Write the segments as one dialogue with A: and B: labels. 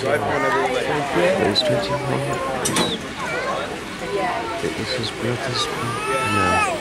A: There's 21. It was his brother's. No.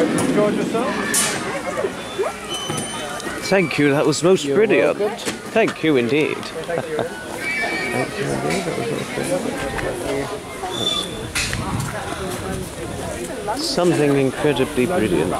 B: Hope you enjoyed yourself.
A: Thank you, that was most
B: You're
A: brilliant.
B: welcome.
A: Thank you indeed.
B: Thank you.
A: Thank you indeed, that was. Something incredibly brilliant.